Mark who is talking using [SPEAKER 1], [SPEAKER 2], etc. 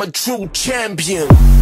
[SPEAKER 1] I'm a true champion.